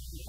Thank you.